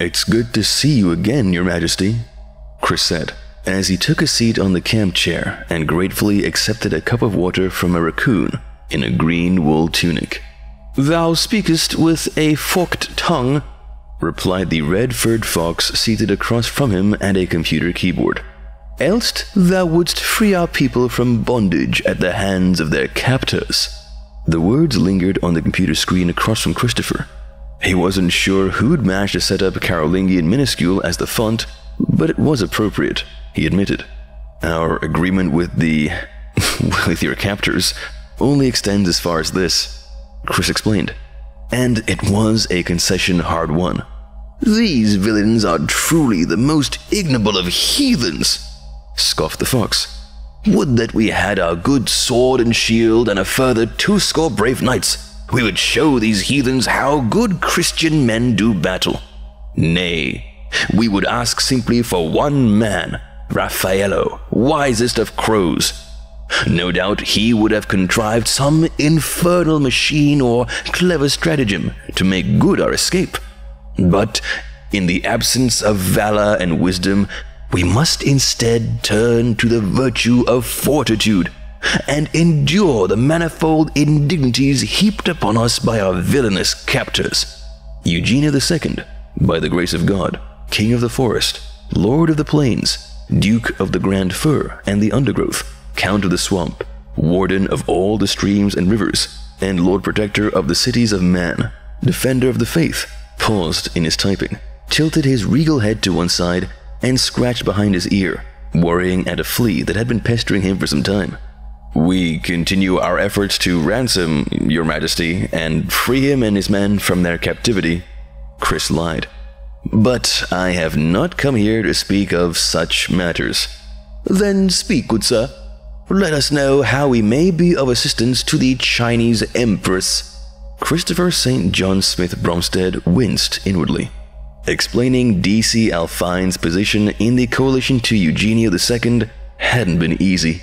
It's good to see you again, Your Majesty, Chris said, as he took a seat on the camp chair and gratefully accepted a cup of water from a raccoon in a green wool tunic. Thou speakest with a forked tongue, replied the red furred fox seated across from him at a computer keyboard. Else thou wouldst free our people from bondage at the hands of their captors. The words lingered on the computer screen across from Christopher, he wasn't sure who'd managed to set up Carolingian minuscule as the font, but it was appropriate, he admitted. Our agreement with the. with your captors only extends as far as this, Chris explained. And it was a concession hard won. These villains are truly the most ignoble of heathens, scoffed the fox. Would that we had our good sword and shield and a further two score brave knights we would show these heathens how good Christian men do battle. Nay, we would ask simply for one man, Raffaello, wisest of crows. No doubt he would have contrived some infernal machine or clever stratagem to make good our escape. But in the absence of valor and wisdom, we must instead turn to the virtue of fortitude and endure the manifold indignities heaped upon us by our villainous captors. Eugenio II, by the grace of God, King of the Forest, Lord of the Plains, Duke of the Grand Fir and the Undergrowth, Count of the Swamp, Warden of all the streams and rivers, and Lord Protector of the cities of man, Defender of the Faith, paused in his typing, tilted his regal head to one side, and scratched behind his ear, worrying at a flea that had been pestering him for some time. We continue our efforts to ransom Your Majesty and free him and his men from their captivity. Chris lied. But I have not come here to speak of such matters. Then speak, good sir. Let us know how we may be of assistance to the Chinese Empress. Christopher St. John Smith Bromstead winced inwardly. Explaining D.C. al Fine's position in the coalition to Eugenio II hadn't been easy.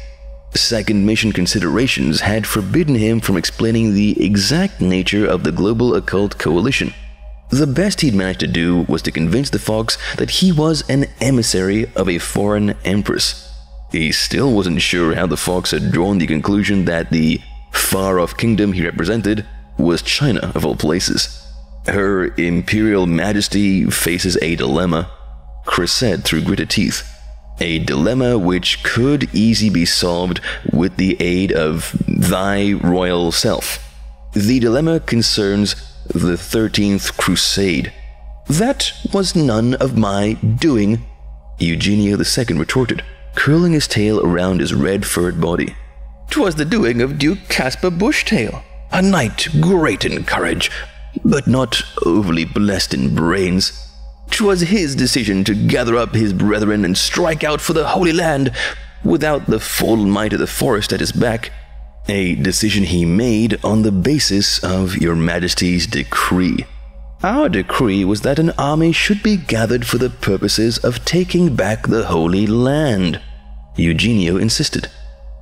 Second mission considerations had forbidden him from explaining the exact nature of the global occult coalition. The best he'd managed to do was to convince the Fox that he was an emissary of a foreign empress. He still wasn't sure how the Fox had drawn the conclusion that the far off kingdom he represented was China, of all places. Her Imperial Majesty faces a dilemma, Chris said through gritted teeth a dilemma which could easily be solved with the aid of thy royal self. The dilemma concerns the 13th Crusade. That was none of my doing, Eugenio II retorted, curling his tail around his red furred body. "'Twas the doing of Duke Caspar Bushtail, a knight great in courage, but not overly blessed in brains. 'Twas his decision to gather up his brethren and strike out for the Holy Land without the full might of the forest at his back, a decision he made on the basis of Your Majesty's decree. Our decree was that an army should be gathered for the purposes of taking back the Holy Land. Eugenio insisted.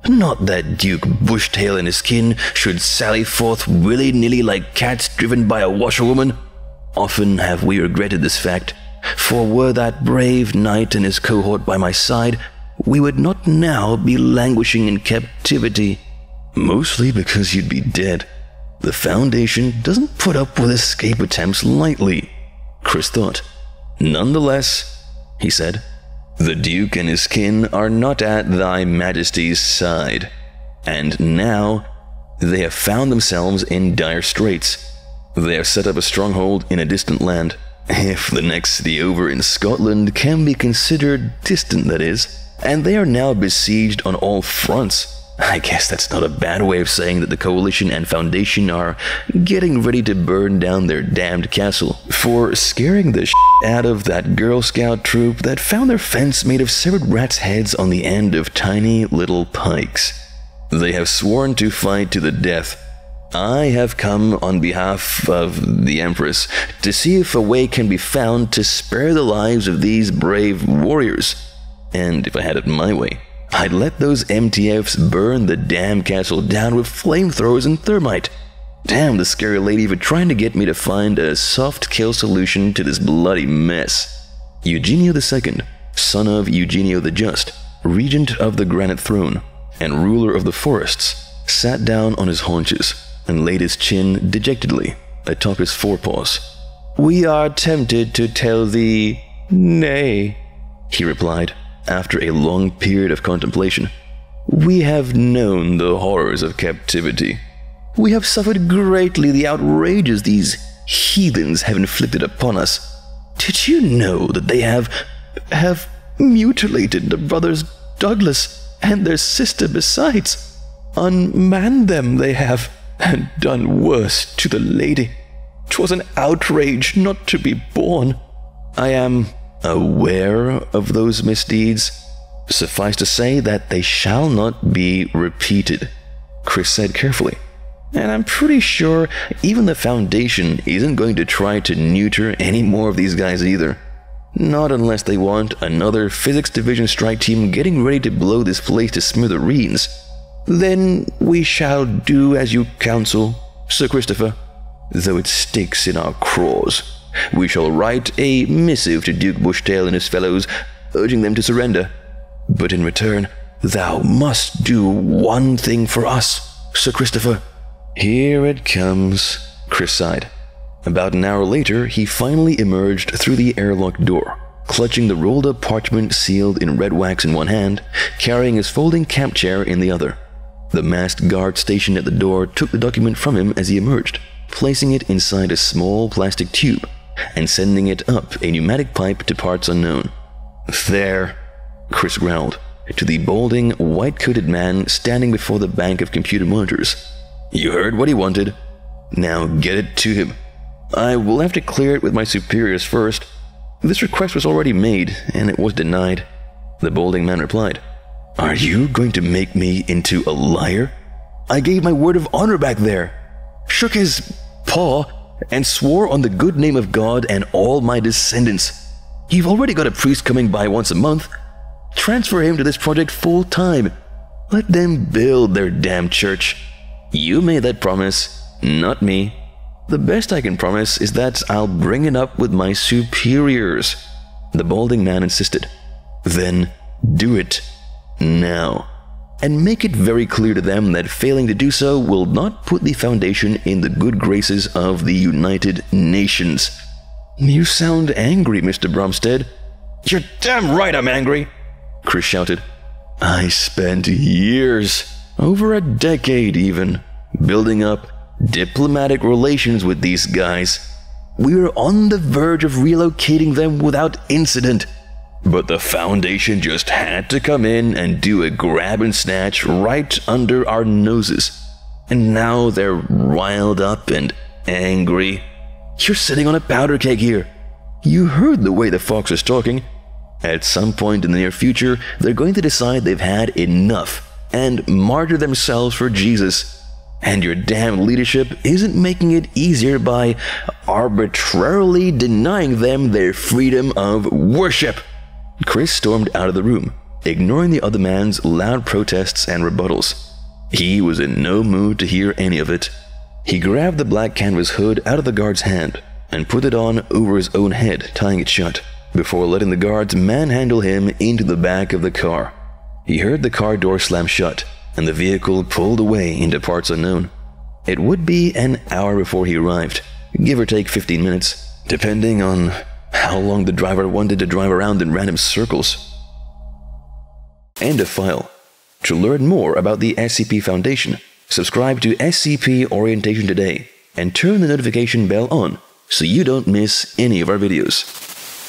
Not that Duke Bushtail and his kin should sally forth willy nilly like cats driven by a washerwoman. Often have we regretted this fact, for were that brave knight and his cohort by my side, we would not now be languishing in captivity. Mostly because you'd be dead. The Foundation doesn't put up with escape attempts lightly, Chris thought. Nonetheless, he said, the Duke and his kin are not at thy majesty's side, and now they have found themselves in dire straits. They have set up a stronghold in a distant land. If the next city over in Scotland can be considered distant, that is, and they are now besieged on all fronts. I guess that's not a bad way of saying that the Coalition and Foundation are getting ready to burn down their damned castle for scaring the out of that Girl Scout troop that found their fence made of severed rats' heads on the end of tiny little pikes. They have sworn to fight to the death I have come on behalf of the Empress to see if a way can be found to spare the lives of these brave warriors. And if I had it my way, I'd let those MTFs burn the damn castle down with flamethrowers and thermite. Damn the scary lady for trying to get me to find a soft kill solution to this bloody mess. Eugenio II, son of Eugenio the Just, regent of the granite throne, and ruler of the forests, sat down on his haunches and laid his chin dejectedly atop his forepaws. We are tempted to tell thee nay, he replied after a long period of contemplation. We have known the horrors of captivity. We have suffered greatly the outrages these heathens have inflicted upon us. Did you know that they have have mutilated the brothers Douglas and their sister besides? Unmanned them they have, and done worse to the lady. 'Twas an outrage not to be borne. I am aware of those misdeeds. Suffice to say that they shall not be repeated, Chris said carefully. And I'm pretty sure even the Foundation isn't going to try to neuter any more of these guys either. Not unless they want another Physics Division strike team getting ready to blow this place to smithereens. Then we shall do as you counsel, Sir Christopher, though it sticks in our craws. We shall write a missive to Duke Bushtail and his fellows, urging them to surrender. But in return, thou must do one thing for us, Sir Christopher. Here it comes, Chris sighed. About an hour later, he finally emerged through the airlock door, clutching the rolled up parchment sealed in red wax in one hand, carrying his folding camp chair in the other. The masked guard stationed at the door took the document from him as he emerged, placing it inside a small plastic tube and sending it up a pneumatic pipe to parts unknown. There, Chris growled to the balding, white coated man standing before the bank of computer monitors. You heard what he wanted. Now get it to him. I will have to clear it with my superiors first. This request was already made, and it was denied. The balding man replied, Are you going to make me into a liar? I gave my word of honor back there, shook his paw, and swore on the good name of God and all my descendants. You've already got a priest coming by once a month. Transfer him to this project full time. Let them build their damn church. You made that promise, not me. The best I can promise is that I'll bring it up with my superiors. The balding man insisted. Then do it. Now. And make it very clear to them that failing to do so will not put the Foundation in the good graces of the United Nations. You sound angry, Mr. Bromstead. You're damn right I'm angry, Chris shouted. I spent years over a decade even, building up diplomatic relations with these guys. We were on the verge of relocating them without incident. But the Foundation just had to come in and do a grab and snatch right under our noses. And now they're riled up and angry. You're sitting on a powder keg here. You heard the way the Fox is talking. At some point in the near future, they're going to decide they've had enough and martyr themselves for Jesus. And your damn leadership isn't making it easier by arbitrarily denying them their freedom of worship. Chris stormed out of the room, ignoring the other man's loud protests and rebuttals. He was in no mood to hear any of it. He grabbed the black canvas hood out of the guard's hand and put it on over his own head, tying it shut, before letting the guards manhandle him into the back of the car. He heard the car door slam shut, and the vehicle pulled away into parts unknown. It would be an hour before he arrived, give or take 15 minutes, depending on how long the driver wanted to drive around in random circles. End of file. To learn more about the SCP Foundation, subscribe to SCP Orientation today and turn the notification bell on so you don't miss any of our videos.